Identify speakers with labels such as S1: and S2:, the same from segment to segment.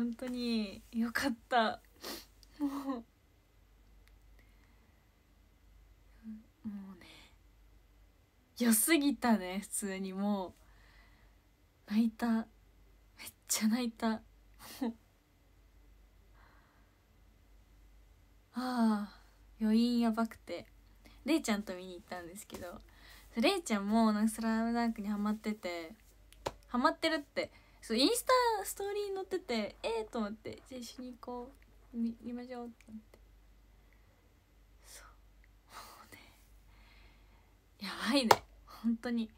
S1: 本当によかった。もう。もうね。良すぎたね普通にもう。泣いた。めっちゃ泣いた。ああ余韻やばくて。れいちゃんと見に行ったんですけど。れいちゃんもなんか「スラムダンクにハマってて。ハマってるって。そうインスタストーリーに載っててええー、と思ってじゃあ一緒に行こう見見ましょうって思って。そう。もうねやばいね。本当に。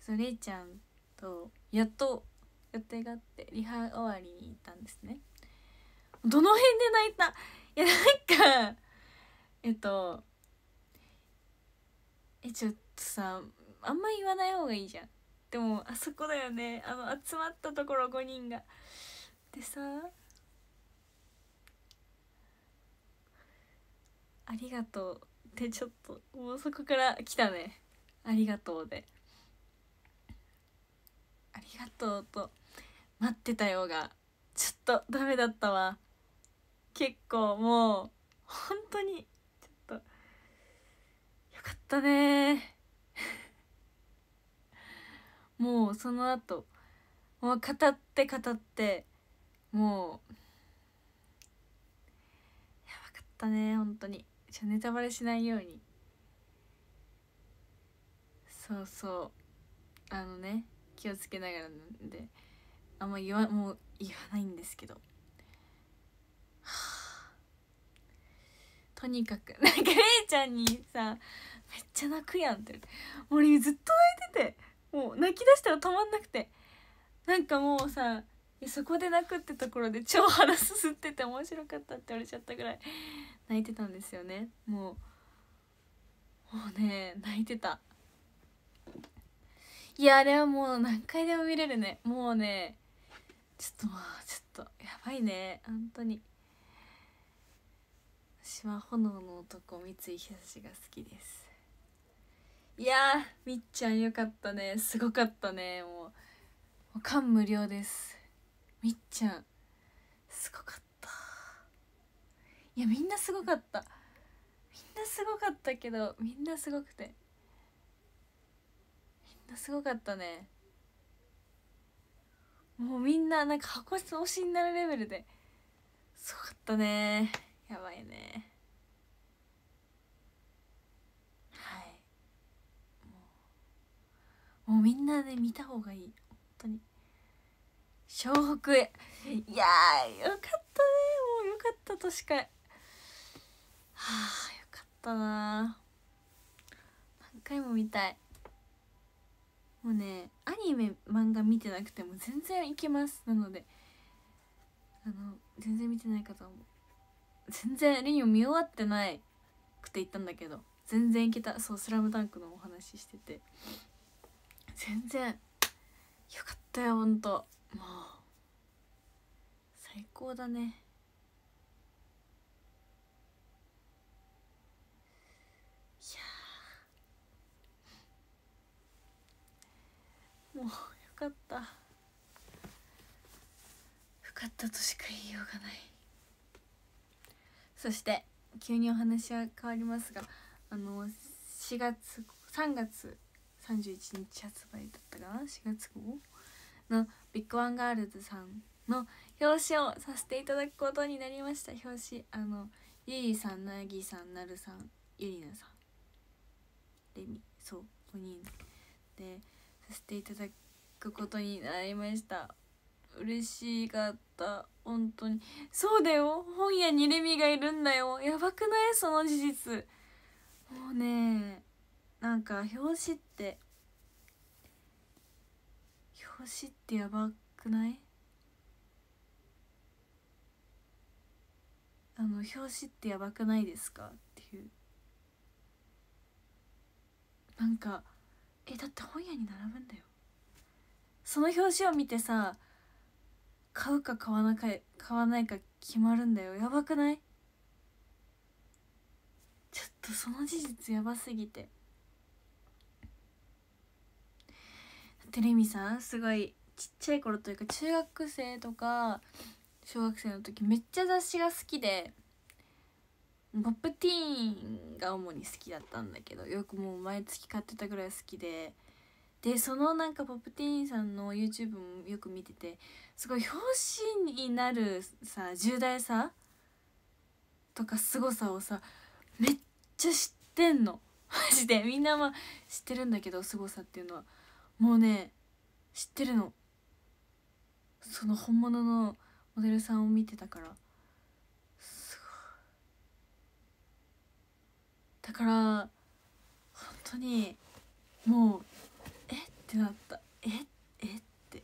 S1: それいちゃんとやっと予定があってリハ終わりに行ったんですね。どの辺で泣いた？いやなんかえっとえちょっとさあんま言わない方がいいじゃん。でもあそこだよね。あの集まったところ5人が。でさありがとう。ってちょっともうそこから来たね。ありがとうで。ありがとうと待ってたようがちょっとダメだったわ。結構もう本当にちょっとよかったね。もうその後もう語って語ってもうやばかったね本当に。ちょネタバレしないように。そうそう。あのね気をつけながらなんであんま言わもう言わないんですけど。はあとにかくなんかれいちゃんにさ「めっちゃ泣くやん」って俺ずっと泣いてて。もう泣き出したら止まんなくて。なんかもうさそこで泣くってところで超鼻すすってて面白かったって言われちゃったぐらい泣いてたんですよね。もうもうね泣いてた。いやあれはもう何回でも見れるね。もうねちょっとまあちょっとやばいね。本当に。私は炎の男三井久が好きです。いやみっちゃんよかったね。すごかったね。もう感無量です。みっちゃんすごかった。いやみんなすごかった。みんなすごかったけどみんなすごくて。みんなすごかったね。もうみんななんか箱室推しになるレベルですごかったね。やばいね。もうみんなで見た方がいい。本当に。笑北へ。いやよかったね。もうよかったとしか。はあよかったな何回も見たい。もうねアニメ漫画見てなくても全然いけます。なので。あの全然見てない方も。全然レニオ見終わってないくて言ったんだけど。全然いけた。そう「スラムダンクのお話してて。全然よかったよほんと。もう最高だね。いやもうよかった。よかったとしか言いようがない。そして急にお話は変わりますがあの4月3月31日発売だったかな？4月号？のビッグワンガールズさんの表紙をさせていただくことになりました。表紙あのゆいさんなぎさんなるさんゆりなさんレミそう5人。でさせていただくことになりました。嬉しかった。本当に。そうだよ。本屋にレミがいるんだよ。やばくない？その事実。もうねなんか表紙って表紙ってやばくない？あの表紙ってやばくないですか？っていう。なんかえだって本屋に並ぶんだよ。その表紙を見てさ買うか買わないか買わないか決まるんだよ。やばくない？ちょっとその事実やばすぎて。テレミさんすごいちっちゃい頃というか中学生とか小学生の時めっちゃ雑誌が好きでポップティーンが主に好きだったんだけどよくもう毎月買ってたぐらい好きで。でそのなんかポップティーンさんの YouTube もよく見ててすごい表紙になるさ重大さとか凄さをさめっちゃ知ってんの。マジで。みんなまあ知ってるんだけど凄さっていうのは。もうね知ってるの。その本物のモデルさんを見てたから。すごい。だから本当にもうえってなった。ええって。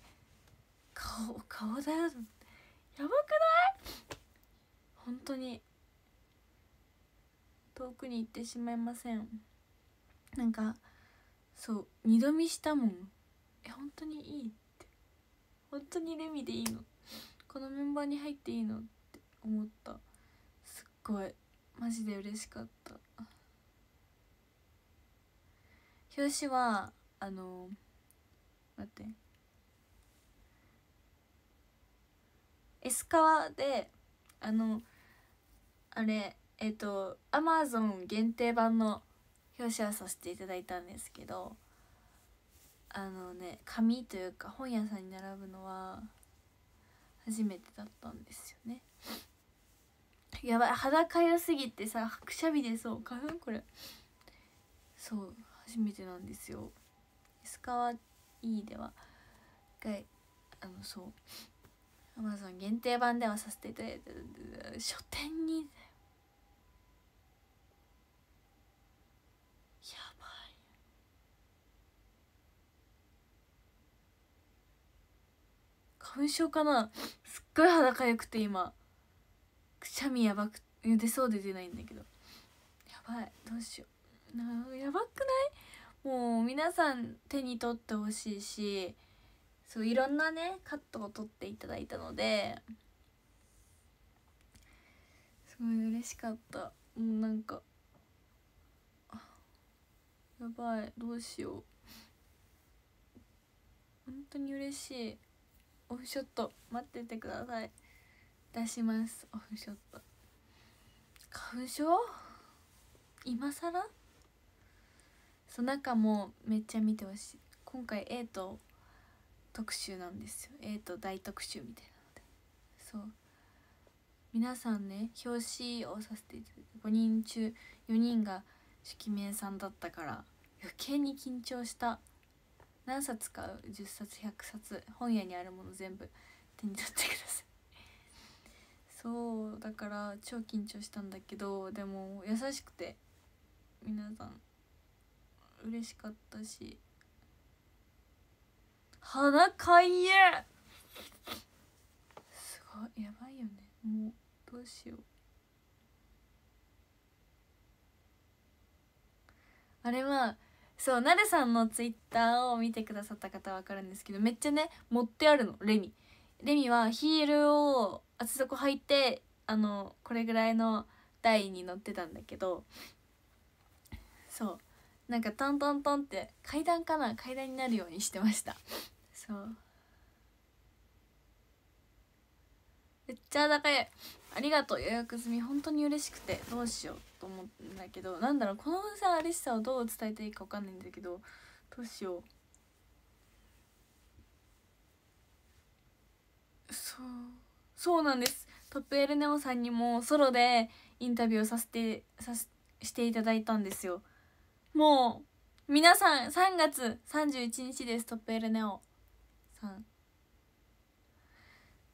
S1: 顔顔だよ。やばくない？本当に。遠くに行ってしまいません。なんかそう二度見したもん。え本当にいいって。本当にレミでいいの。このメンバーに入っていいのって思った。すっごい。マジで嬉しかった。表紙はあの待って。エスカワであのあれえっ、ー、とアマゾン限定版の表紙はさせていただいたんですけどあのね紙というか本屋さんに並ぶのは初めてだったんですよね。やばい肌かゆすぎてさくしゃみでそう花粉これ。そう初めてなんですよ。スカワイでは。一回あのそう。アマゾン限定版ではさせていただいて書店に花粉症かな？すっごい肌かゆくて今。くしゃみやばく出そうで出ないんだけど。やばい。どうしよう。なやばくない？もう皆さん手に取ってほしいしそういろんなねカットを取っていただいたので。すごい嬉しかった。もうなんかやばい。どうしよう。本当に嬉しい。オフショット待っててください。出しますオフショット。花粉症？今更？そう中もめっちゃ見てほしい。今回 A と特集なんですよ。A と大特集みたいなので。そう。皆さんね表紙をさせていただいて5人中4人が初期名さんだったから余計に緊張した。何冊買う？10冊100冊。本屋にあるもの全部手に取ってください。そうだから超緊張したんだけどでも優しくて皆さん嬉しかったし。鼻かいえ！すごいやばいよね。もうどうしよう。あれはそうなるさんのツイッターを見てくださった方は分かるんですけどめっちゃね持ってあるのレミ。レミはヒールを厚底履いてあのこれぐらいの台に乗ってたんだけどそう。なんかトントントンって階段かな階段になるようにしてました。そう。めっちゃ高い。ありがとう。予約済み。本当に嬉しくて。どうしようと思うんだけど。なんだろう。このさ嬉しさをどう伝えていいか分かんないんだけど。どうしよう。そう。そうなんです。トップエルネオさんにもソロでインタビューをさせてさしていただいたんですよ。もう皆さん3月31日です。トップエルネオさん。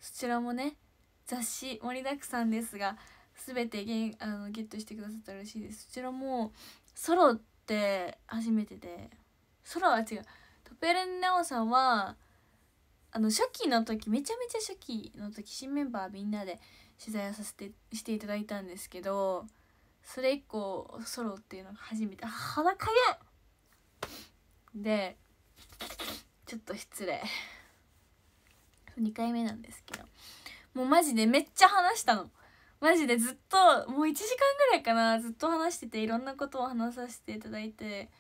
S1: そちらもね雑誌盛りだくさんですが全てゲあのゲットしてくださったら嬉しいです。そちらもソロって初めてで。ソロは違う。トペレンネオさんはあの初期の時めちゃめちゃ初期の時新メンバーみんなで取材をさせてしていただいたんですけどそれ以降ソロっていうのが初めて鼻かゆでちょっと失礼。2回目なんですけど。もうマジでめっちゃ話したの。マジでずっともう1時間ぐらいかな。ずっと話してていろんなことを話させていただいて。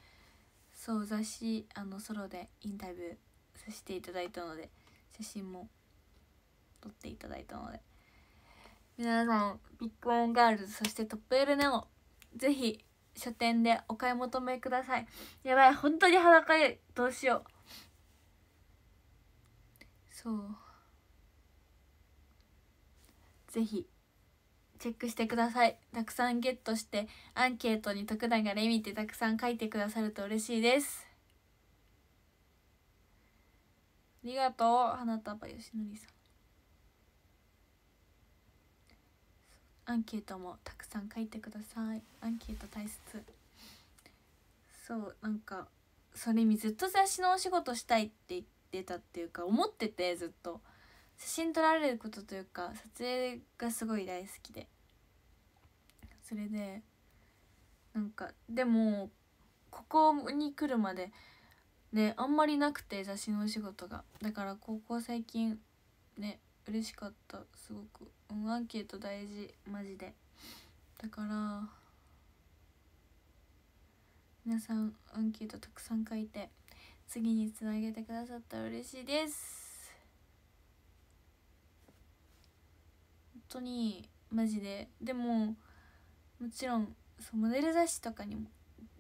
S1: そう雑誌あのソロでインタビューさせていただいたので。写真も撮っていただいたので。皆さん BIG ONE GIRLS そして Top Yell NEO ぜひ書店でお買い求めください。やばい本当に裸いどうしよう。そう。ぜひチェックしてください。たくさんゲットしてアンケートに徳永レミってたくさん書いてくださると嬉しいです。ありがとう花束よしのりさん。アンケートもたくさん書いてください。アンケート大切。そうなんかそれにずっと雑誌のお仕事したいって言ってたっていうか思っててずっと。写真撮られることというか撮影がすごい大好きで。それでなんかでもここに来るまでねあんまりなくて雑誌のお仕事が。だからここ最近ね嬉しかった。すごく、アンケート大事。マジで。だから皆さんアンケートたくさん書いて次につなげてくださったら嬉しいです。当にマジで。でももちろんそうモデル雑誌とかにも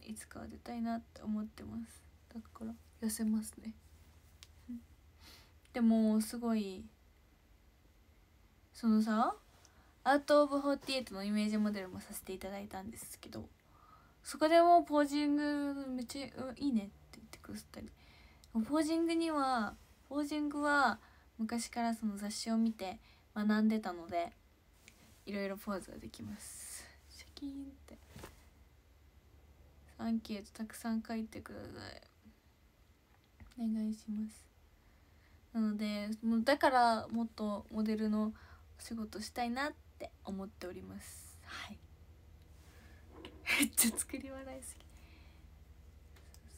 S1: いつかは出たいなって思ってます。だから痩せますね。でもすごいそのさアート・オブ・48のイメージモデルもさせていただいたんですけどそこでもポージングめっちゃいいねって言ってくださったり。ポージングにはポージングは昔からその雑誌を見て学んでたのでいろいろポーズができます。シャキーンって。アンケートたくさん書いてください。お願いします。なのでもうだからもっとモデルのお仕事したいなって思っております。はい。めっちゃ作り笑いすぎ。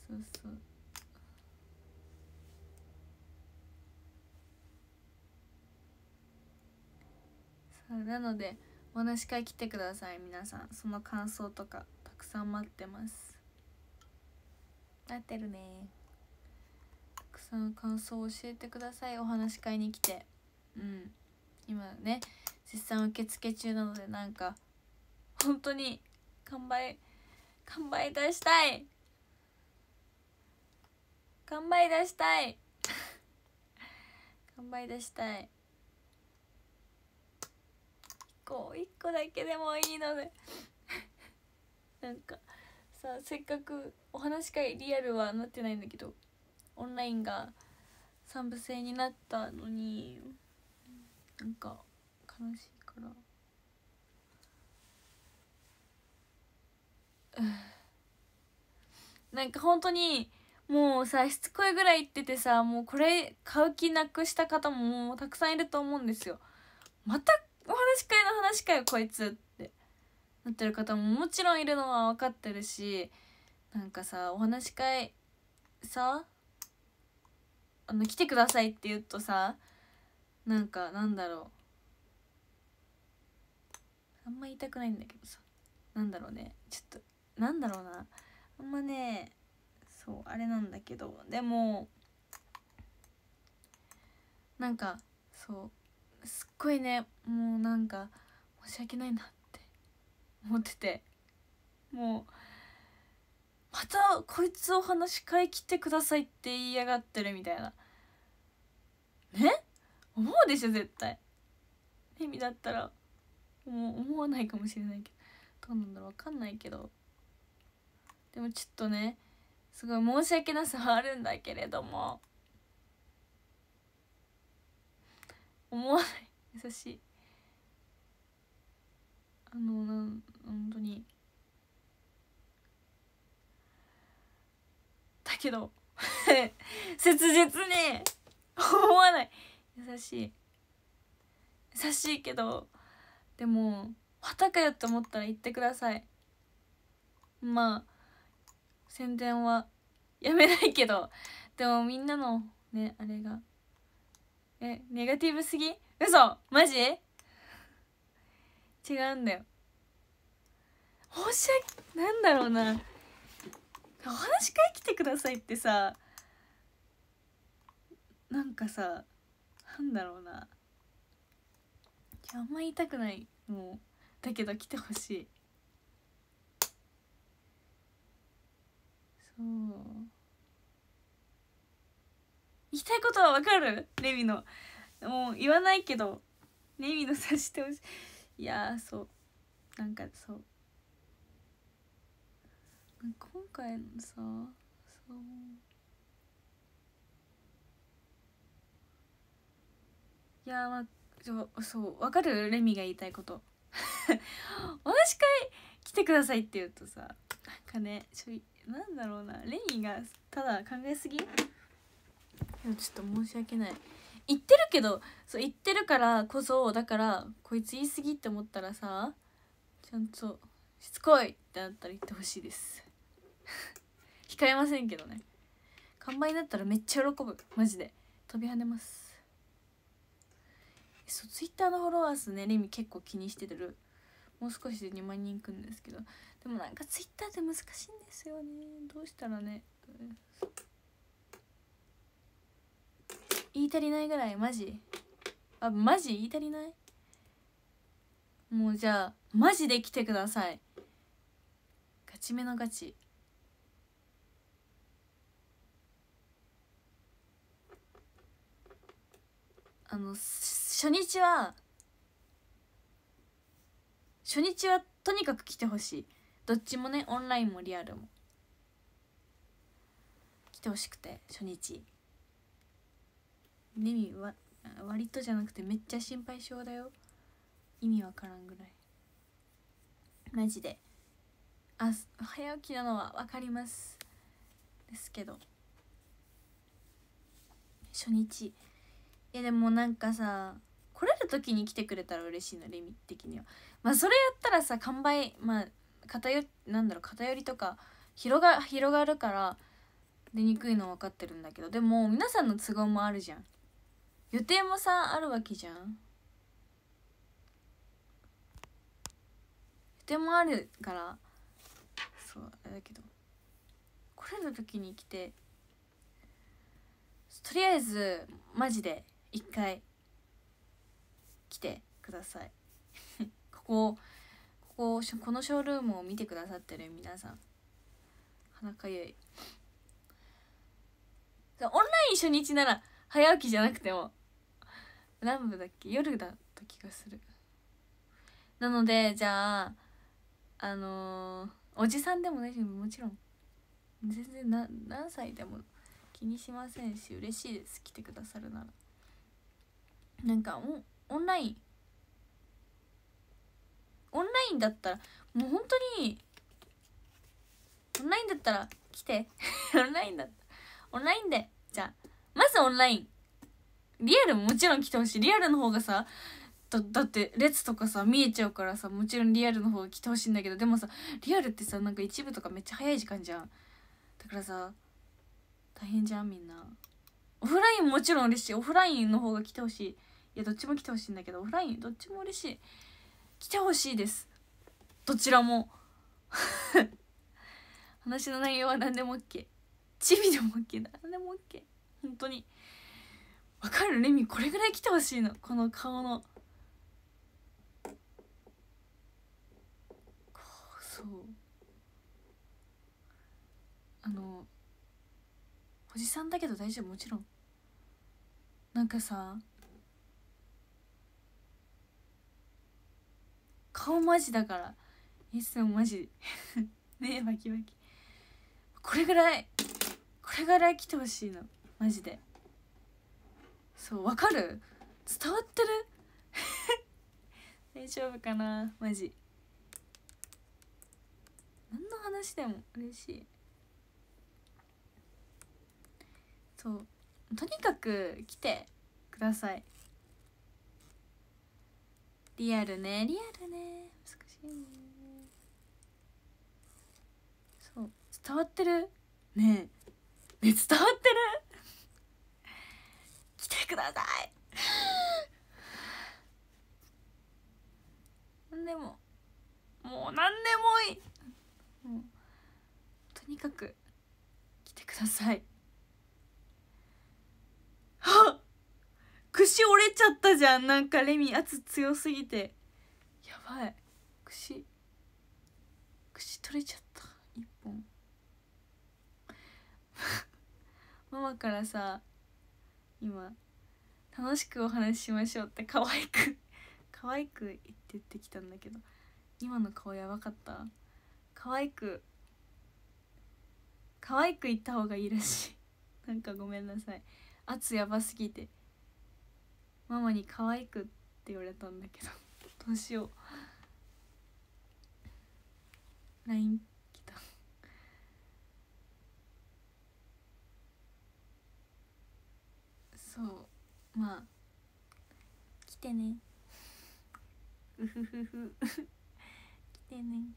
S1: そうそう。なのでお話し会来てください皆さん。その感想とかたくさん待ってます。待ってるね。たくさん感想を教えてください。お話し会に来て。うん。今ね絶賛受付中なのでなんか本当に完売完売出したい。完売出したい。完売出したい。1個1個だけでもいいので。なんかさせっかくお話し会リアルはなってないんだけどオンラインが3部制になったのになんか悲しいから。なんか本当にもうさしつこいぐらい言っててさもうこれ買う気なくした方ももたくさんいると思うんですよ。またお話し会の話かよこいつって。なってる方ももちろんいるのは分かってるしなんかさお話し会さあの来てくださいって言うとさなんかなんだろう。あんま言いたくないんだけどさ。なんだろうね。ちょっとなんだろうな。あんまねそうあれなんだけど。でもなんかそうすっごいねもうなんか申し訳ないなって思ってて。もうまたこいつお話し会来てくださいって言いやがってるみたいな。ね？思うでしょ絶対。レミだったらもう思わないかもしれないけど。どうなんだろう分かんないけど。でもちょっとねすごい申し訳なさはあるんだけれども。思わない。優しい。あのなん本当に。だけど 切実に思わない。優しい。優しいけどでもまたかよって思ったら言ってください。まあ宣伝はやめないけどでもみんなのねあれがえネガティブすぎ？嘘？マジ？違うんだよ。申し訳なんだろうな。お話し会来てくださいってさなんかさなんだろうな。あんま言いたくないもうだけど来てほしい。そう。言いたいことはわかる？レミの。もう言わないけどレミのさしてほしい。いやそう。なんかそう。今回のさそう。いやまあそう分かる？レミが言いたいこと。お話会来てくださいって言うとさなんかねちょいなんだろうな。レミがただ考えすぎ？いやちょっと申し訳ない。言ってるけどそう言ってるからこそだからこいつ言い過ぎって思ったらさちゃんとしつこいってなったら言ってほしいです。控えませんけどね。完売だったらめっちゃ喜ぶ。マジで。飛び跳ねます。そうツイッターのフォロワー数ねレミ結構気にしてる。もう少しで2万人いくんですけど。でもなんかツイッターって難しいんですよね。どうしたらね。言い足りないぐらいマジ？あマジ言い足りない？もうじゃあマジで来てください。ガチめのガチ。あの初日は初日はとにかく来てほしい。どっちもねオンラインもリアルも。来てほしくて初日。レミは割とじゃなくてめっちゃ心配性だよ。意味わからんぐらい。マジで。あ早起きなのは分かります。ですけど。初日。いやでもなんかさ来れる時に来てくれたら嬉しいのレミ的には。まあそれやったらさ完売まあ偏なんだろう偏りとか広が広がるから出にくいの分かってるんだけど。でも皆さんの都合もあるじゃん。予定もさあるわけじゃん。予定もあるからそうあれだけど。来れる時に来てとりあえずマジで一回来てください。こここここのショールームを見てくださってる皆さん。鼻かゆい。オンライン初日なら早起きじゃなくても何部だっけ？夜だった気がする。なのでじゃああのー、おじさんでもねもちろん全然な何歳でも気にしませんし嬉しいです。来てくださるなら。なんかオンライン。オンラインだったらもう本当にオンラインだったら来て。オンラインだったオンラインで。じゃあまずオンライン。リアルももちろん来てほしい。リアルの方がさだだって列とかさ見えちゃうからさもちろんリアルの方が来てほしいんだけどでもさリアルってさなんか一部とかめっちゃ早い時間じゃん。だからさ大変じゃんみんな。オフラインもちろん嬉しい。オフラインの方が来てほしい。いやどっちも来てほしいんだけどオフラインどっちも嬉しい。来てほしいです。どちらも。話の内容は何でも OK チビでも OK 何でも OK 本当に。わかる？レミこれぐらい来てほしいの。この顔の。そう。あのおじさんだけど大丈夫？もちろん。なんかさ顔マジだから。いつもマジ。ねえバキバキ。これぐらいこれぐらい来てほしいの。マジで。そうわかる？伝わってる？大丈夫かな？マジ。何の話でも嬉しい。そう。とにかく来てください。リアルね。リアルね。難しいね。そう。伝わってる？ねえ。ね伝わってる？ください。何でももう何でもいい。とにかく来てください。はっ。串折れちゃったじゃん。なんかレミ圧強すぎて。やばい。串串取れちゃった。一本。ママからさ今楽しくお話ししましょうって可愛く可愛く言って言ってきたんだけど今の顔やばかった？可愛く可愛く言った方がいいらしい。なんかごめんなさい。圧やばすぎて。ママに可愛くって言われたんだけどどうしよう。LINE 来た。そう。まあ。来てね。うふふふ。来てね。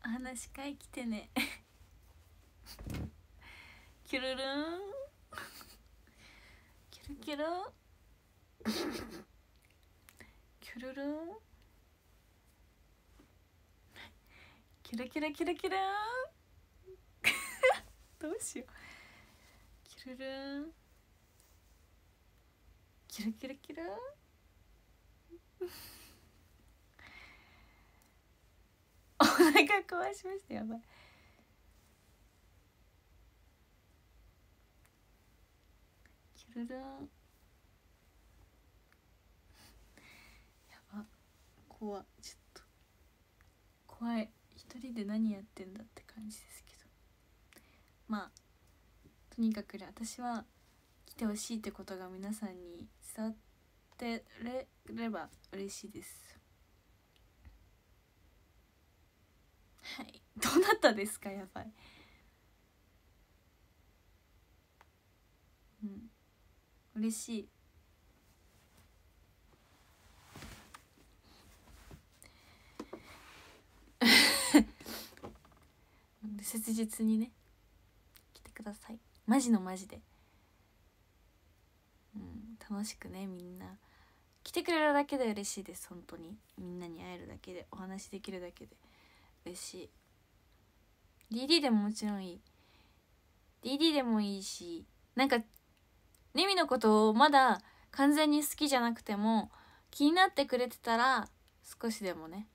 S1: 話し会来てね。キュルルン。キュルキュルキュルルン。キュルキュルキュルキュル。ンどうしよう。キュルルン。キュルキュルキュル。お腹壊しましたやばい。キュルルン。やば怖ちょっと。怖い。一人で何やってんだって感じですけど。まあとにかく私は来てほしいってことが皆さんに伝わってれれば嬉しいです。はい。どなたですか？やばい。うん。嬉しい。切実にね。ください。マジのマジで。うん楽しくねみんな。来てくれるだけで嬉しいです本当に。みんなに会えるだけでお話できるだけで。嬉しい。DD でももちろんいい。DD でもいいしなんかレミのことをまだ完全に好きじゃなくても気になってくれてたら少しでもね。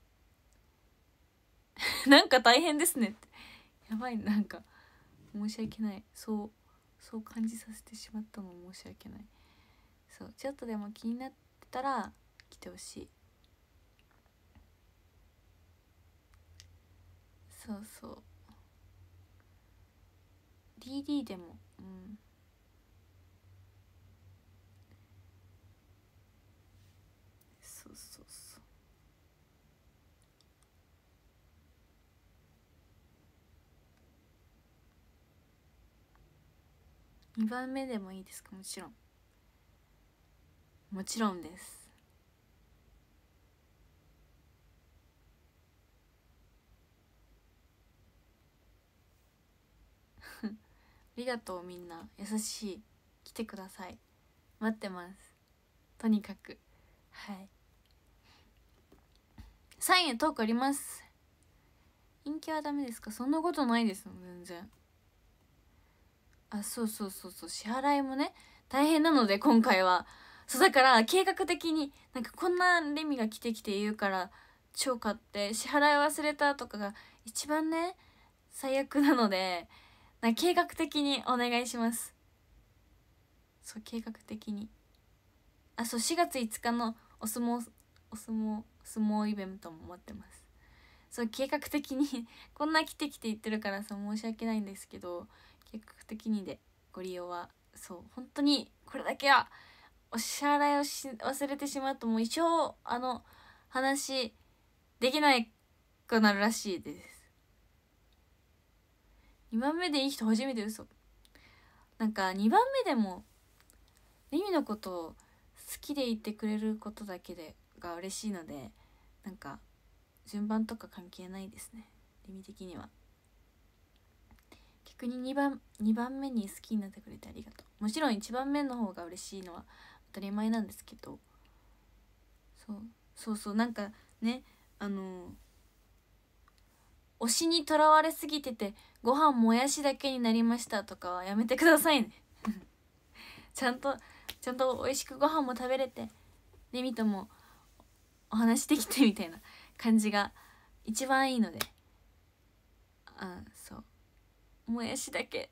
S1: なんか大変ですねって。やばいなんか。申し訳ない。そうそう感じさせてしまったの申し訳ない。そうちょっとでも気になってたら来てほしい。そうそう。DD でもうん。そうそうそう。2番目でもいいですか？もちろん。もちろんです。ありがとうみんな。優しい。来てください。待ってます。とにかく。はい。サインへトークあります。陰キャはダメですか？そんなことないですもん全然。あそうそうそうそう支払いもね大変なので今回は。そうだから計画的になんかこんなレミが来てきて言うから超買って支払い忘れたとかが一番ね最悪なのでな計画的にお願いします。そう計画的に。あそう4月5日のお相撲お相撲相撲イベントも待ってます。そう計画的に こんな来てきて言ってるからさ申し訳ないんですけど計画的にでご利用はそう本当にこれだけはお支払いをし忘れてしまうともう一生あの話できないくなるらしいです。2番目でいい人初めて嘘。なんか2番目でもレミのことを好きでいてくれることだけでが嬉しいのでなんか順番とか関係ないですね。レミ的には。逆に2番2番目に好きになってくれてありがとう。もちろん1番目の方が嬉しいのは当たり前なんですけど。そうそうそうなんかねあの推しにとらわれすぎててご飯もやしだけになりましたとかはやめてくださいね。ちゃんとちゃんと美味しくご飯も食べれてレミともお話できてみたいな感じが一番いいので。あそう。もやしだけ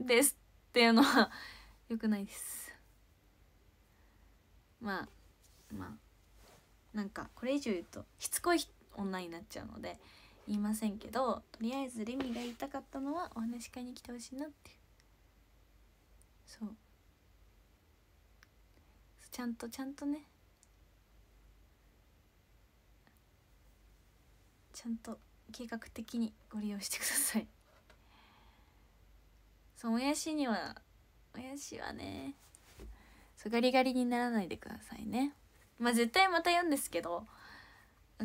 S1: ですっていうのはよくないです。まあまあなんかこれ以上言うとしつこい女になっちゃうので言いませんけどとりあえずレミが言いたかったのはお話し会に来てほしいなっていう。そう。ちゃんとちゃんとね。ちゃんと計画的にご利用してください。そうもやしにはもやしはねそうガリガリにならないでくださいね。まあ絶対また言うんですけど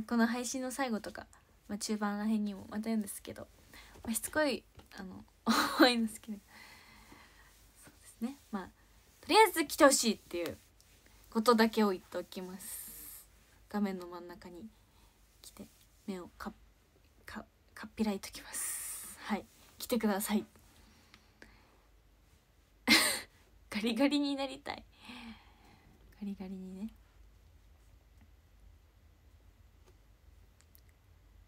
S1: この配信の最後とか、まあ、中盤らへんにもまた言うんですけど、まあ、しつこいあの 多いんですけど。そうですね。まあとりあえず来てほしいっていうことだけを言っておきます。画面の真ん中に来て目をかかかっぴらいときます。はい。来てください。ガリガリになりたい。ガリガリにね。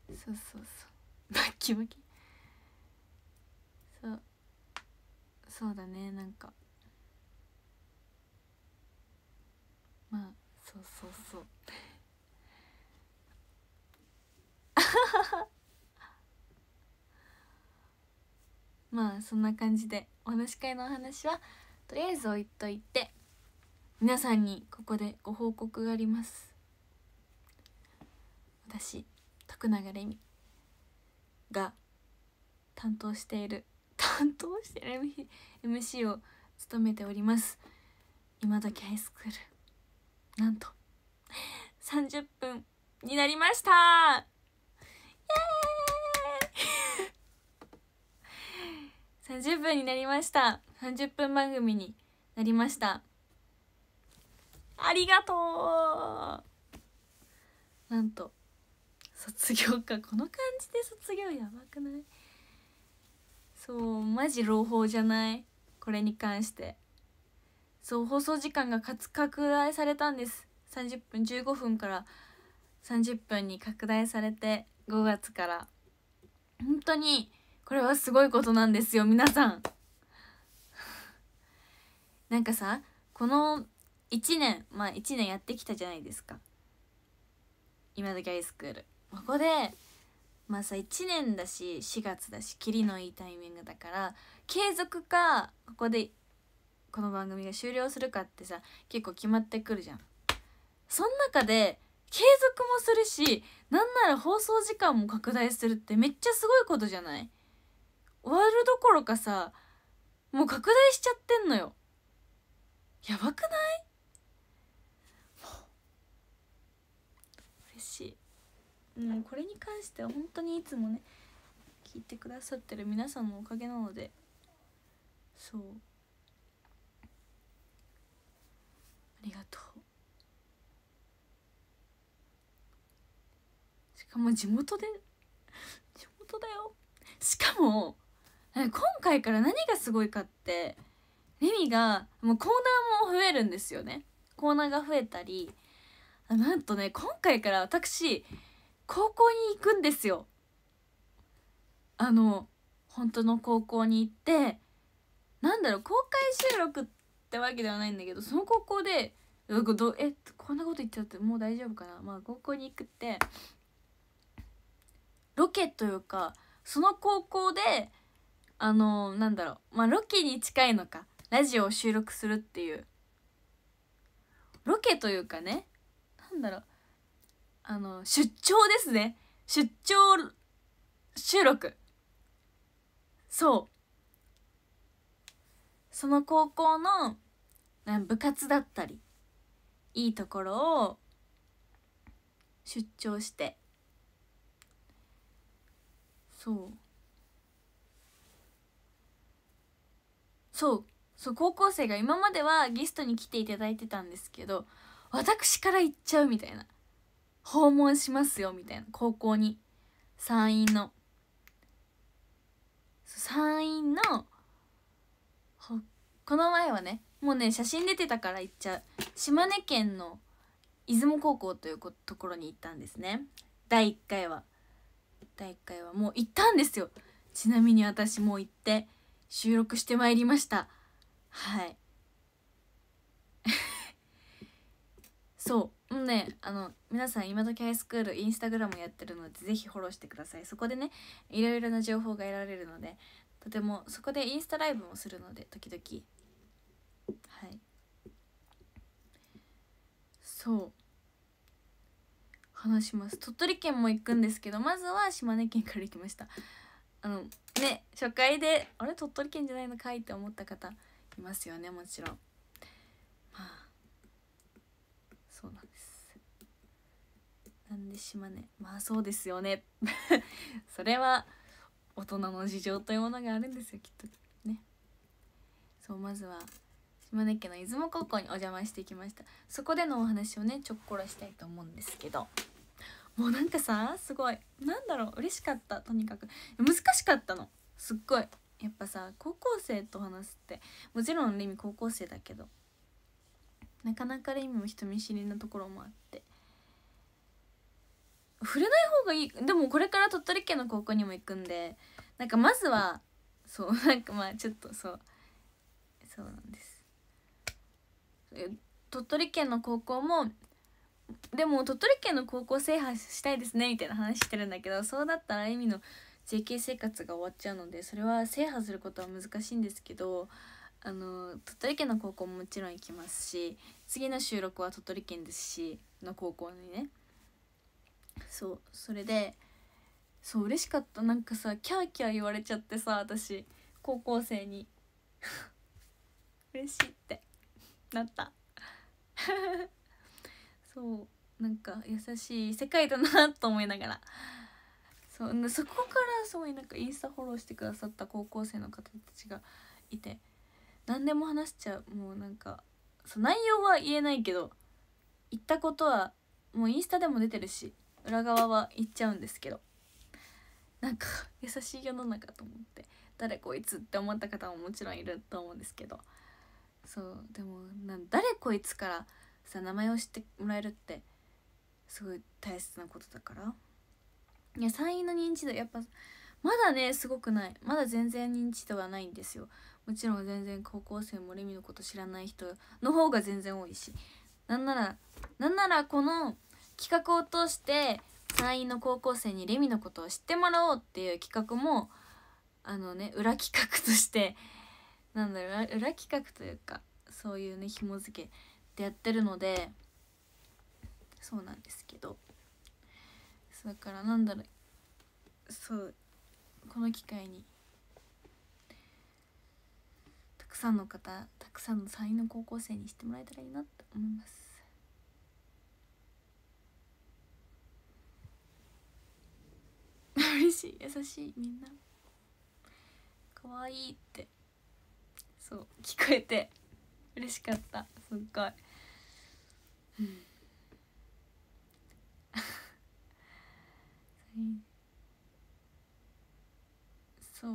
S1: そうそうそう。バッキバキ。そう。そうだねなんか。まあそうそうそう。まあそんな感じでお話し会のお話はとりあえず置いといて皆さんにここでご報告があります。私徳永レミが担当している担当してる？MC を務めております。今時ハイスクール。なんと30分になりました。イエーイ！30分になりました。30分番組になりました。ありがとう。なんと卒業か。この感じで卒業やばくない？そうマジ朗報じゃない？これに関して。そう放送時間がかつ拡大されたんです。30分15分から。30分に拡大されて5月から。本当にこれはすごいことなんですよ皆さん。なんかさこの1年まあ1年やってきたじゃないですか。今時ハイスクール。ここでまあさ1年だし4月だしキリのいいタイミングだから継続かここでこの番組が終了するかってさ結構決まってくるじゃん。その中で継続もするしなんなら放送時間も拡大するってめっちゃすごいことじゃない？終わるどころかさもう拡大しちゃってんのよ。やばくない？嬉しい。もうこれに関しては本当にいつもね聞いてくださってる皆さんのおかげなので。そう。ありがとう。しかも地元で地元だよ。しかも今回から何がすごいかってレミがもうコーナーも増えるんですよね。コーナーが増えたりなんとね今回から私高校に行くんですよ。あの本当の高校に行ってなんだろう公開収録ってわけではないんだけどその高校でどえこんなこと言っちゃってもう大丈夫かな？まあ高校に行くって。ロケというかその高校であのなんだろう。まあロケに近いのか。ラジオを収録するっていう。ロケというかね。なんだろう。あの出張ですね。出張収録。そう。その高校の部活だったりいいところを出張して。そう。そうそう高校生が今まではゲストに来ていただいてたんですけど私から行っちゃうみたいな。訪問しますよみたいな。高校に。山陰の。山陰のこの前はねもうね写真出てたから行っちゃう。島根県の出雲高校というところに行ったんですね。第1回は。第1回はもう行ったんですよ。ちなみに私もう行って。収録してまいりました。はい。そう。もうね。あの皆さん今時ハイスクールインスタグラムやってるのでぜひフォローしてください。そこでねいろいろな情報が得られるのでとてもそこでインスタライブもするので時々。はい。そう。話します。鳥取県も行くんですけどまずは島根県から行きました。あのね初回であれ？鳥取県じゃないのかいって思った方いますよねもちろん。まあそうなんです。なんで島根？まあそうですよね。それは大人の事情というものがあるんですよきっとね。そうまずは島根県の出雲高校にお邪魔してきました。そこでのお話をねちょっこらしたいと思うんですけど。もうなんかさすごい。なんだろう。嬉しかった。とにかく。難しかったの。すっごい。やっぱさ高校生と話すって。もちろんレミ高校生だけど。なかなかレミも人見知りなところもあって。触れない方がいい。でもこれから鳥取県の高校にも行くんで。なんかまずはそうなんかまあちょっとそう。そうなんです。鳥取県の高校もでも鳥取県の高校制覇したいですねみたいな話してるんだけどそうだったら意味の JK 生活が終わっちゃうのでそれは制覇することは難しいんですけどあの鳥取県の高校ももちろん行きますし次の収録は鳥取県ですしの高校にね。そうそれでそう嬉しかった。なんかさキャーキャー言われちゃってさ私高校生に。嬉しいって。なった。そうなんか優しい世界だなと思いながら。そうそこからすごいなんかインスタフォローしてくださった高校生の方たちがいて。何でも話しちゃうもうなんかそう内容は言えないけど言ったことはもうインスタでも出てるし裏側は言っちゃうんですけど。なんか優しい世の中と思って誰こいつって思った方ももちろんいると思うんですけど。そうでもな誰こいつからさ名前を知ってもらえるってすごい大切なことだから。いや3位の認知度やっぱまだねすごくない。まだ全然認知度はないんですよ。もちろん全然高校生もレミのこと知らない人の方が全然多いし。なんならなんならこの企画を通して3位の高校生にレミのことを知ってもらおうっていう企画もあのね裏企画としてなんだろう裏企画というかそういうね紐付けでやってるのでそうなんですけど。だからなんだろうそうこの機会にたくさんの方たくさんの才能高校生にしてもらえたらいいなって思います。嬉しい優しいみんな。可愛いって。そう聞こえて嬉しかった。すっごい。う。んそ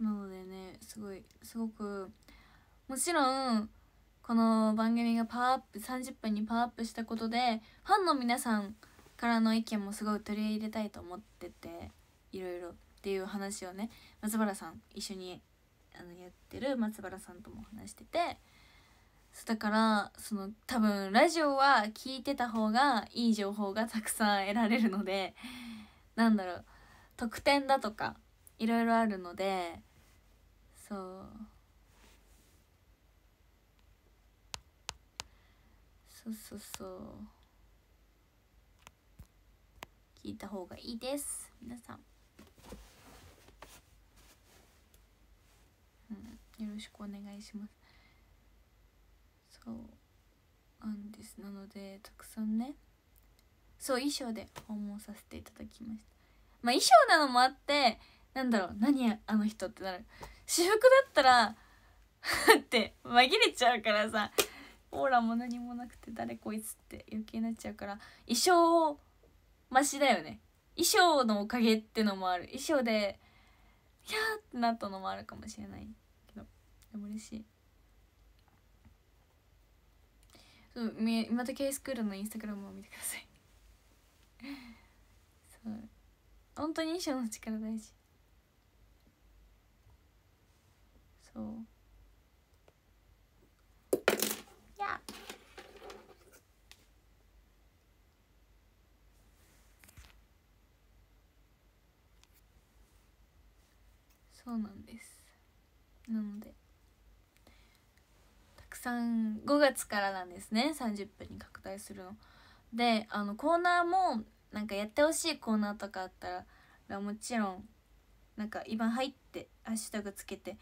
S1: うなのでねすごいすごくもちろんこの番組がパワーアップ30分にパワーアップしたことでファンの皆さんからの意見もすごい取り入れたいと思ってていろいろっていう話をね松原さん一緒にあのやってる松原さんとも話しててだからその多分ラジオは聞いてた方がいい情報がたくさん得られるのでなんだろう特典だとかいろいろあるのでそう。そうそうそう。聞いた方がいいです皆さん、うん、よろしくお願いします。そうなんです。なのでたくさんねそう衣装で訪問させていただきました。まあ衣装なのもあってなんだろう何あの人ってなる。私服だったら って紛れちゃうからさオーラも何もなくて誰こいつって余計になっちゃうから衣装増しだよね。衣装のおかげってのもある。衣装で「いやー!」ってなったのもあるかもしれない。でも嬉しい。そう今時スクールのインスタグラムを見てください。そう。本当に衣装の力大事。そう。や。そうなんです。なので。さん5月からなんですね。30分に拡大するの。であのコーナーもなんかやってほしいコーナーとかあったらもちろんなんか今入ってハッシュタグつけて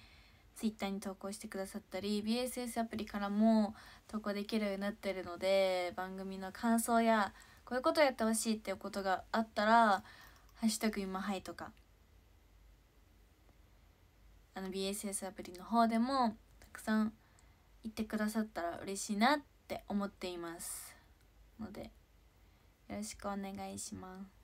S1: Twitter に投稿してくださったり BSS アプリからも投稿できるようになってるので番組の感想やこういうことやってほしいっていうことがあったら「ハッシュタグ今はい」とか。あの BSS アプリの方でもたくさん言ってくださったら嬉しいなって思っていますのでよろしくお願いします。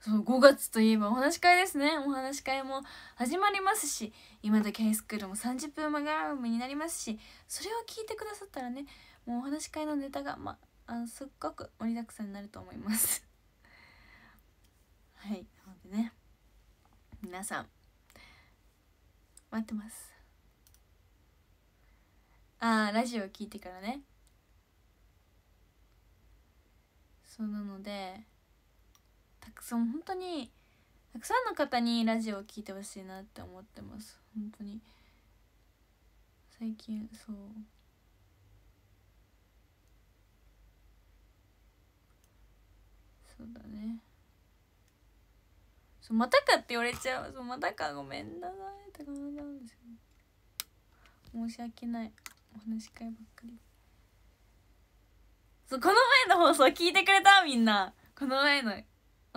S1: そう5月といえばお話し会ですね。お話し会も始まりますし今時ハイスクールも30分マガラムになりますしそれを聞いてくださったらねもうお話し会のネタが、ま、あのすっごく盛りだくさんになると思います。はい。なのでね皆さん待ってます。ああラジオ聞いてからね。そうなのでたくさん本当にたくさんの方にラジオを聴いてほしいなって思ってます。本当に。最近そう。そうだね。そうまたかって言われちゃう。そうまたかごめんなさいって感じなんですよ。申し訳ない。お話し会ばっかり。そうこの前の放送聞いてくれた？みんな。この前の一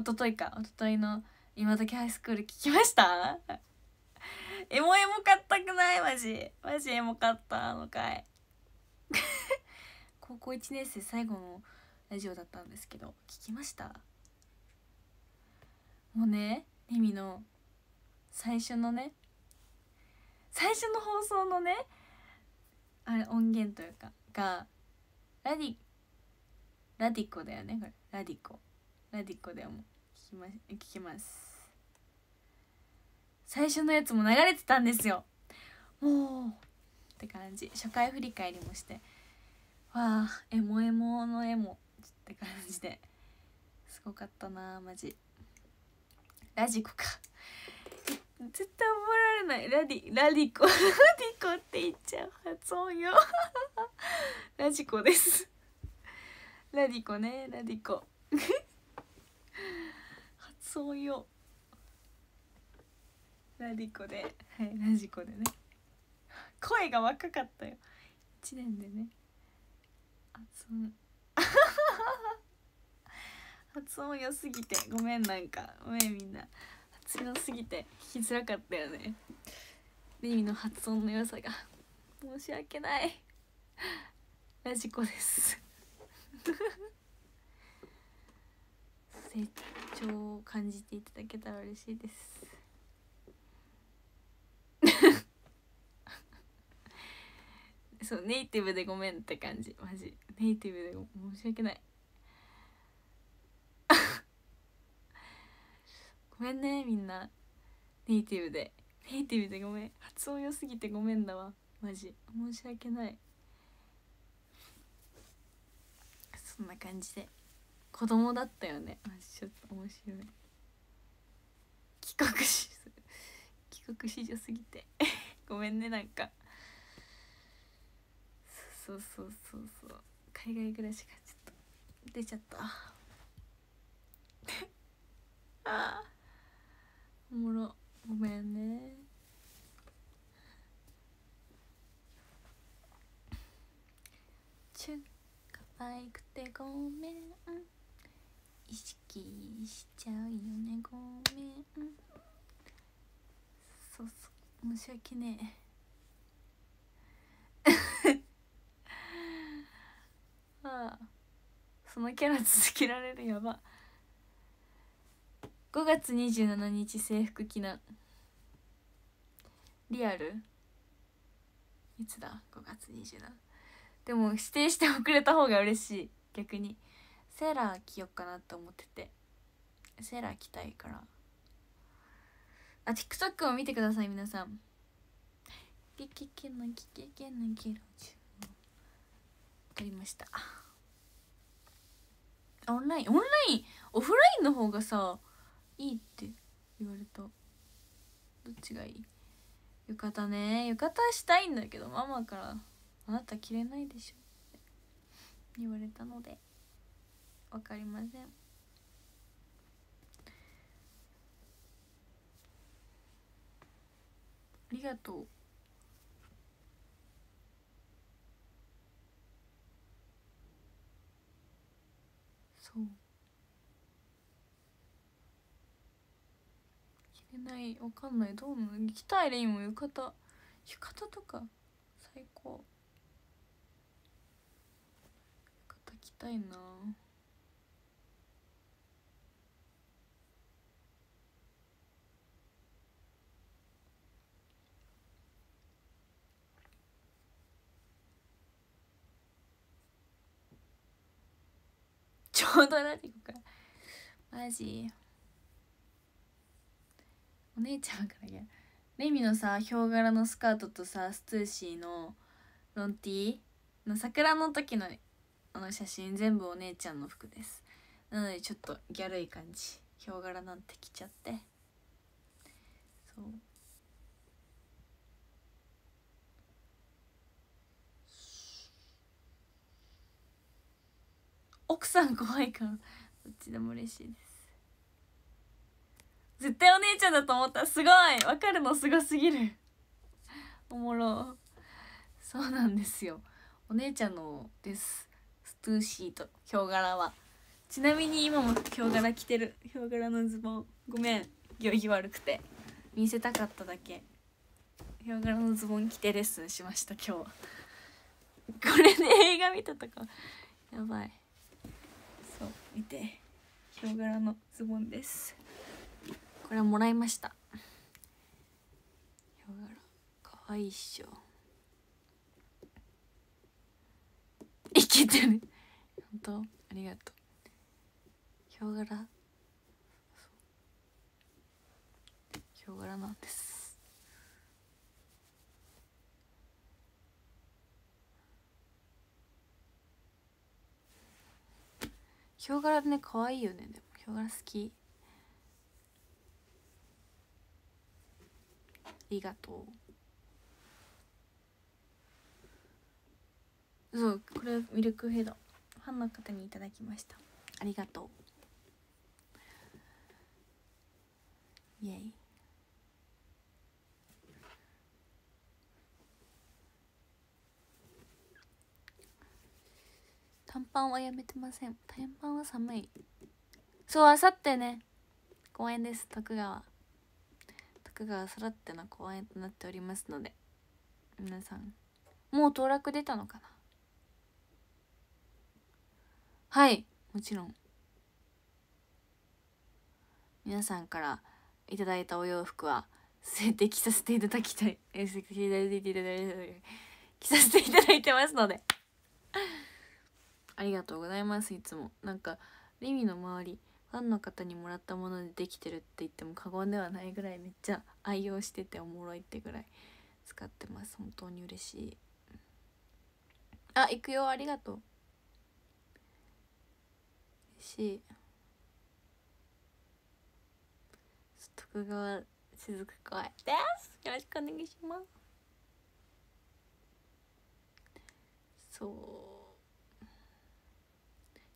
S1: 昨日か。一昨日の今時ハイスクール聞きました？エモエモかったくない？マジ。マジエモかったあの回 高校1年生最後のラジオだったんですけど聞きました？もうねレミの最初のね最初の放送のねあれ音源というかがラディラディコだよねこれ。ラディコ。ラディコでも聞きま聞きます。最初のやつも流れてたんですよ。もうって感じ。初回振り返りもして。わあエモエモのエモ。って感じで。すごかったなマジ。ラジコか。絶対覚えられない。ラディラディコ。ラディコって言っちゃう発音よ。ラジコです。ラディコね。ラディコ。発音よ。ラディコで。はいラジコでね。声が若かったよ。1年でね。発音。発音良すぎて。ごめんなんか。ごめんみんな。発音すぎて聞きづらかったよね。レミの発音の良さが。申し訳ない。ラジコです。成長を感じていただけたら嬉しいです。そうネイティブでごめんって感じ。マジ。ネイティブで申し訳ない。ごめんねみんな。ネイティブで。ネイティブでごめん。発音良すぎてごめんだわ。マジ。申し訳ない。そんな感じで。子供だったよね。マジちょっと面白い。帰国し帰国子女すぎて。ごめんねなんか。そうそうそうそう。海外暮らしがちょっと出ちゃった。ああおもろ。ごめんね。チュンわいくてごめん。意識しちゃうよね。ごめん。そうそう。申し訳ねえ。ああそのキャラ続けられるやば。5月27日制服着な。リアル？いつだ？5月27でも指定して遅れた方が嬉しい。逆に。セーラー着よっかなって思ってて。セーラー着たいから。あ TikTok を見てください皆さん。ゲゲゲのゲゲゲのゲロジュわかりました。オンライン？オンライン？オフラインの方がさいいって言われた。どっちがいい？浴衣ね。浴衣したいんだけどママから「あなた着れないでしょ」って言われたので分かりません。ありがとう。そう。着ないわかんない。どうなの？行きたいレイも浴衣。浴衣とか最高。浴衣着たいな。ちょうどラディコかマジ。姉ちゃんからや。レミのさヒョウ柄のスカートとさストゥーシーのロンティー。の桜の時のあの写真全部お姉ちゃんの服です。なのでちょっとギャルい感じ。ヒョウ柄なんて着ちゃって。そう。奥さん怖いからどっちでも嬉しいです。絶対お姉ちゃんだと思った。すごい。わかるのすごすぎる。おもろ。そうなんですよ。お姉ちゃんのです。ストゥーシートヒョウ柄は。ちなみに今もヒョウ柄着てる。ヒョウ柄のズボン。ごめん。行儀悪くて。見せたかっただけ。ヒョウ柄のズボン着てレッスンしました今日は。これで映画見たとかやばい。そう見て。ヒョウ柄のズボンです。これもらいました。かわいいっしょ。いけてる。本当ありがとう。ヒョウ柄ヒョウ柄なんです。ヒョウ柄ね可愛いよね。でもヒョウ柄好き。りがとう。そうこれミルクヘッド。ファンの方にいただきました。ありがとう。イエイ。短パンはやめてません。短パンは寒い。そうあさってね。公園です。徳川徳川そらっての公園となっておりますので皆さんもう登録出たのかな？はいもちろん。皆さんからいただいたお洋服は全て着させていただきたい。着させていただいて着させていただいてますので。ありがとうございますいつも。なんかリミの周りファンの方にもらったものでできてるって言っても過言ではないぐらいめっちゃ愛用してておもろいってぐらい使ってます。本当に嬉しい。あ行くよ。ありがとう。嬉しい。徳川雫子です。よろしくお願いします。そう。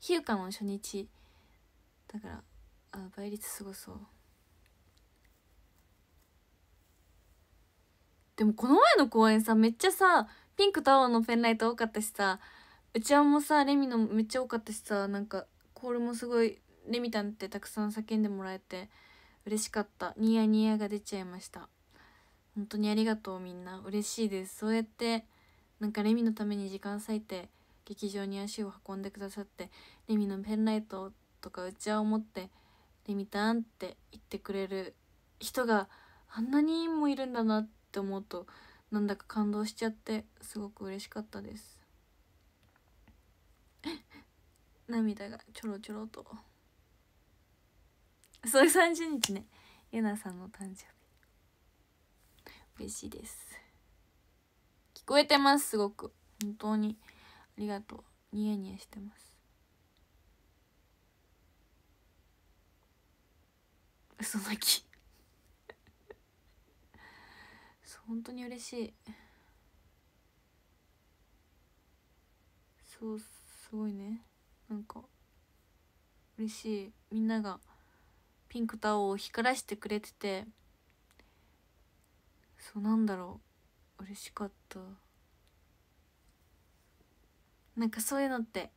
S1: 日向の初日だからあ倍率すごそう。でもこの前の公演さめっちゃさピンクと青のペンライト多かったしさうちわもさレミのめっちゃ多かったしさなんかこれもすごいレミたんってたくさん叫んでもらえて嬉しかった。ニヤニヤが出ちゃいました。本当にありがとうみんな。嬉しいです。そうやってなんかレミのために時間割いて劇場に足を運んでくださってレミのペンライトとかうちわを持って「レミたん」って言ってくれる人があんなにもいるんだなって思うとなんだか感動しちゃってすごく嬉しかったです。涙がちょろちょろと。そういう30日ね。ゆなさんの誕生日。嬉しいです。聞こえてますすごく。本当にありがとう。ニヤニヤしてます。嘘泣き。本当に嬉しい。そうすごいね。なんか嬉しい。みんながピンクと青を光らしてくれててそうなんだろう。嬉しかった。なんかそういうのって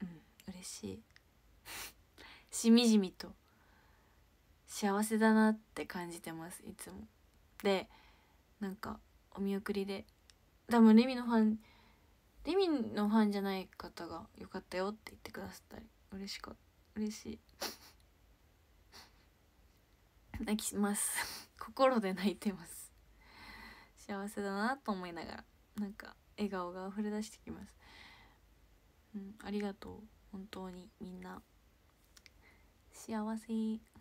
S1: うん嬉しい。しみじみと。幸せだなって感じてますいつも。でなんかお見送りで。多分レミのファンレミのファンじゃない方が「よかったよ」って言ってくださったり。嬉しかった。嬉しい。泣きます。心で泣いてます。幸せだなと思いながらなんか笑顔が溢れ出してきます。うんありがとう。本当にみんな。幸せ。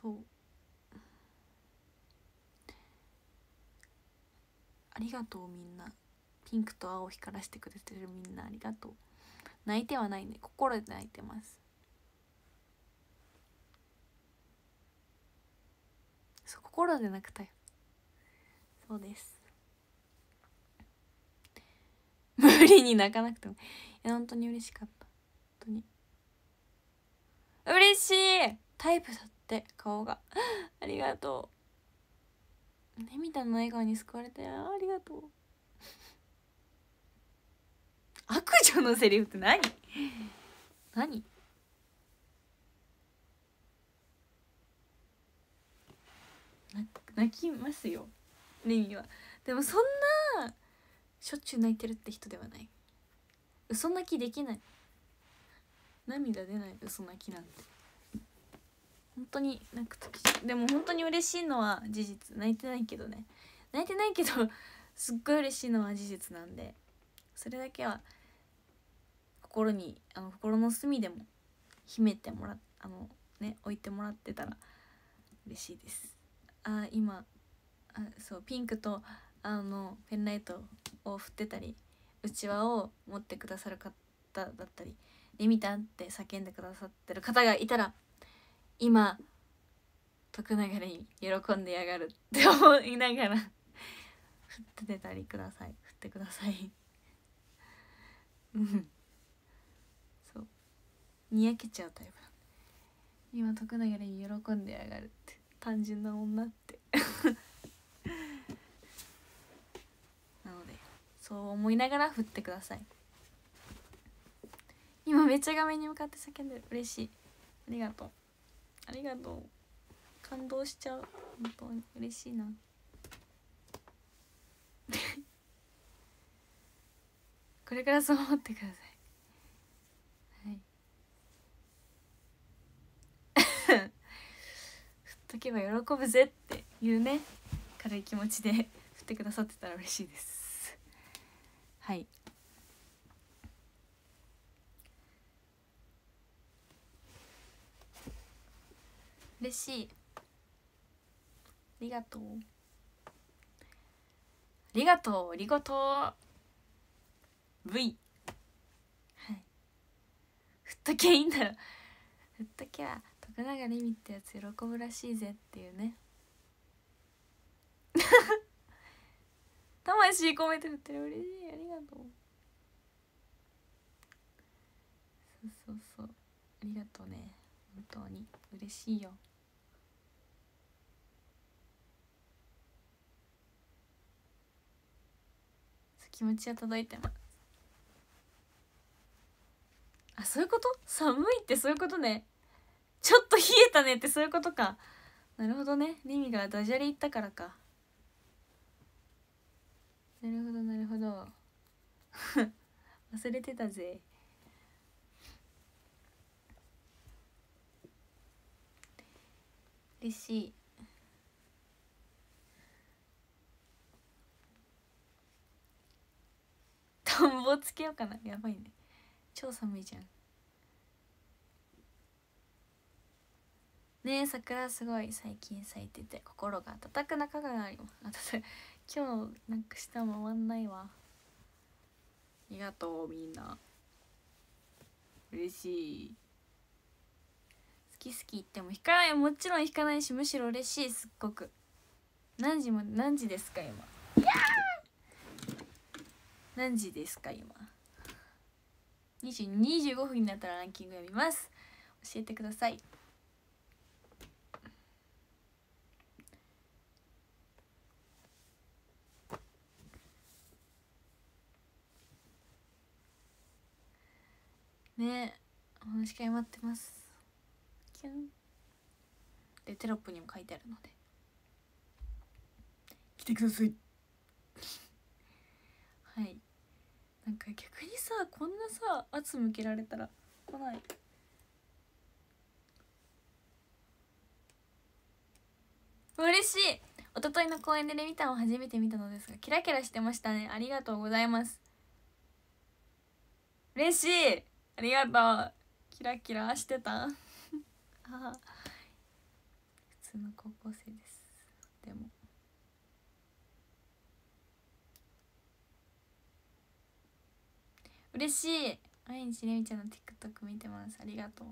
S1: そう。ありがとうみんな。ピンクと青を光らせてくれてるみんなありがとう。泣いてはないね。心で泣いてます。そう心で泣くタイプ。そうです。無理に泣かなくても。いや本当に嬉しかった。本当に。嬉しい！タイプだった。て顔が。ありがとう。ねみたの笑顔に救われてありがとう。悪女のセリフって何？何？泣きますよ。レミは。でもそんなしょっちゅう泣いてるって人ではない。嘘泣きできない。涙出ない嘘泣きなんて。本当に泣く時でも本当に嬉しいのは事実。泣いてないけどね。泣いてないけどすっごい嬉しいのは事実なんで。それだけは心にあの心の隅でも秘めてもらあのね置いてもらってたら嬉しいです。あ今あそうピンクとあのペンライトを振ってたりうちわを持ってくださる方だったり「リミタン」って叫んでくださってる方がいたら今徳永に喜んでやがるって思いながら振って出たりください。振ってください。うん。そう。にやけちゃうタイプ今徳永に喜んでやがるって単純な女って。なのでそう思いながら振ってください。今めっちゃ画面に向かって叫んでる。嬉しい。ありがとう。ありがとう。感動しちゃう。本当に嬉しいな。これからそう思ってください。はい。振っとけば喜ぶぜっていうね。軽い気持ちで振ってくださってたら嬉しいです。はい。嬉しい。ありがとう。ありがとう。ありがとう V はい。ふっときゃいいんだろふっときゃ徳永レミってやつ喜ぶらしいぜっていうね。魂込めて振ってる。嬉しい。ありがとう。そうそうそう。ありがとうね。本当に。嬉しいよ。気持ちは届いてます。あそういうこと？寒いってそういうことね。ちょっと冷えたねってそういうことか。なるほどね。リミがダジャレ言ったからか。なるほどなるほど。忘れてたぜ。嬉しい。田んぼつけようかな。やばいね。超寒いじゃん。ねえ桜すごい最近咲いてて心が温かなかがあります 今日なんか下回んないわ。ありがとうみんな。嬉しい。好き好き言っても引かない。もちろん引かないしむしろ嬉しいすっごく。何時も何時ですか今？いや何時ですか今？20 25分になったらランキング読みます。教えてください。ねお話し会待ってます。キュン。でテロップにも書いてあるので。来てください。はいなんか逆にさこんなさ圧向けられたら来ない。嬉しい。一昨日の公演でレミタンを初めて見たのですがキラキラしてましたね。ありがとうございます。嬉しい。ありがとう。キラキラしてた。あ普通の高校生ですでも嬉しい。毎日レミちゃんの TikTok 見てます。ありがとう。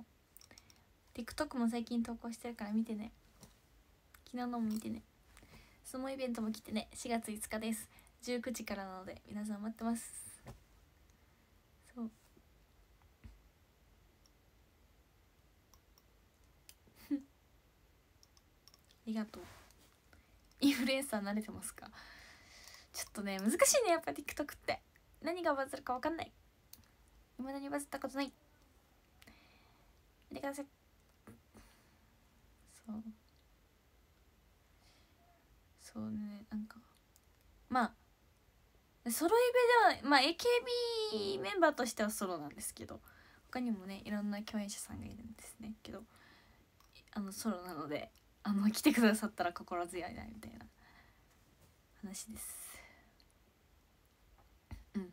S1: TikTok も最近投稿してるから見てね。昨日のも見てね。相撲イベントも来てね。4月5日です。19時からなので皆さん待ってます。そう。ありがとう。インフルエンサー慣れてますか？ちょっとね難しいねやっぱ TikTok って。何がバズるか分かんない。未だにバズったことない。見てくださいそう。そうねなんか。まあソロイベではまあ AKB メンバーとしてはソロなんですけど他にもねいろんな共演者さんがいるんですね。けどあのソロなのであの来てくださったら心強いなみたいな話ですうん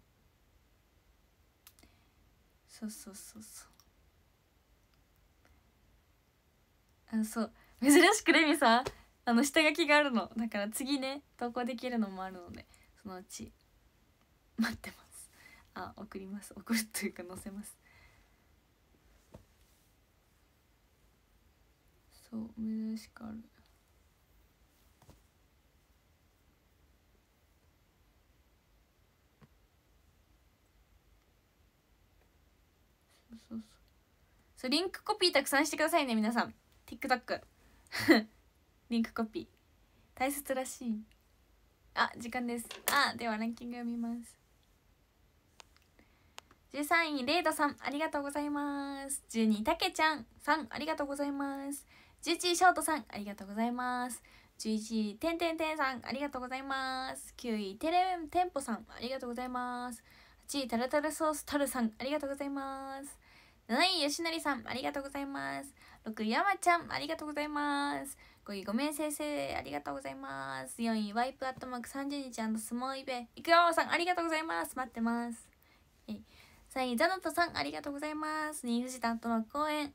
S1: そうそうそうそう。あそう。珍しくレミさんあの下書きがあるの。だから次ね投稿できるのもあるのでそのうち。待ってます。あ送ります。送るというか載せます。そう珍しくある。そうそうそう。リンクコピーたくさんしてくださいね皆さん。TikTok リンクコピー。大切らしい。あ時間です。あではランキング読みます。13位レイドさん。ありがとうございます。12位たけちゃん。さんありがとうございます。11位ショートさん。ありがとうございます。11位てんてんてんさん。ありがとうございます。9位テレテンポさん。ありがとうございます。8位タルタルソースタルさん。ありがとうございます。7位よしのりさんありがとうございます。6位やまちゃんありがとうございます。5位ごめん先生ありがとうございます。4位ワイプアットマーク30日スモーイベいくよさんありがとうございます。待ってます。3位ザノトさんありがとうございます。2位藤田との公演。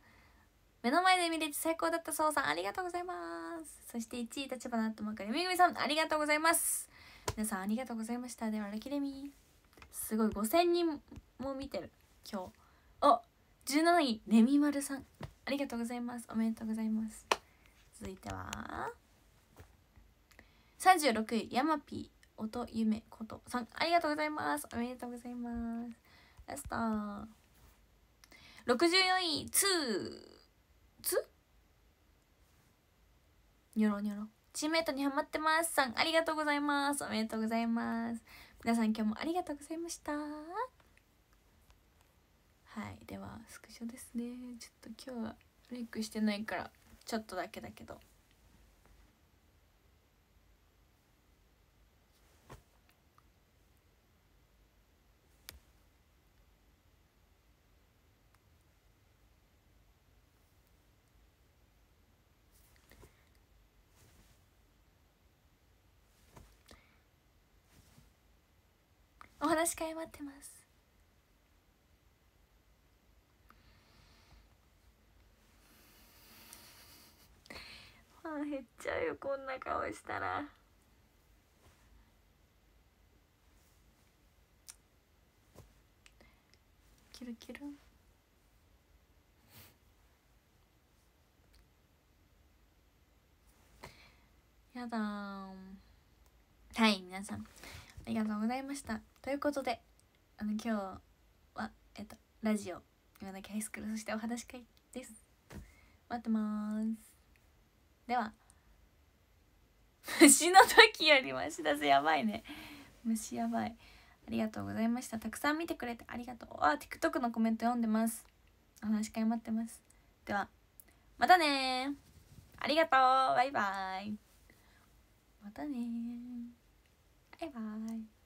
S1: 目の前で見れて最高だったそうさんありがとうございます。そして1位立花アットマークみぐみさんありがとうございます。皆さんありがとうございました。ではラキレミ。すごい5000人も見てる。今日。あ17位レミマルさん。ありがとうございます。おめでとうございます。続いては36位ヤマピー音夢ことさん。ありがとうございます。おめでとうございます。ラスト。64位ツー。ツニョロニョロ。チームメイトにハマってますさん。ありがとうございます。おめでとうございます。皆さん今日もありがとうございました。はいではスクショですね。ちょっと今日はメイクしてないからちょっとだけだけど。お話し会待ってます。ァン減っちゃうよこんな顔したら。キルキル。やだはい皆さん。ありがとうございました。ということであの今日はえっとラジオ今だけハイスクールそしてお話会です。待ってます。では。虫の時よりマシだぜやばいね。虫やばい。ありがとうございました。たくさん見てくれてありがとう。あ TikTok のコメント読んでます。お話し会待ってます。ではまたねありがとう。バイバイ。またねバイバイ。